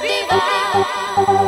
viva, viva.